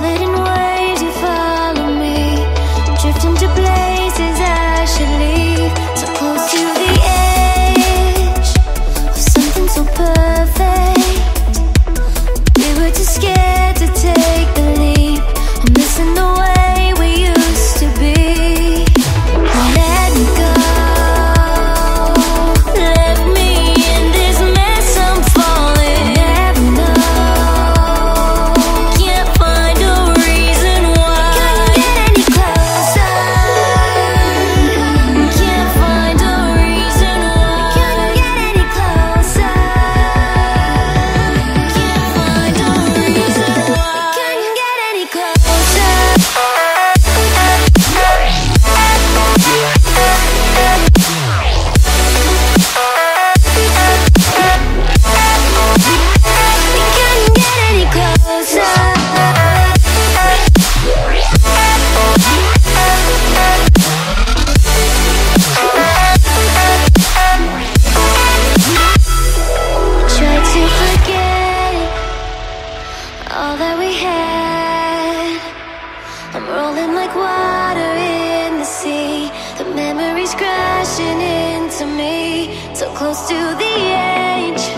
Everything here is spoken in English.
didn't like water in the sea. The memories crashing into me, so close to the edge.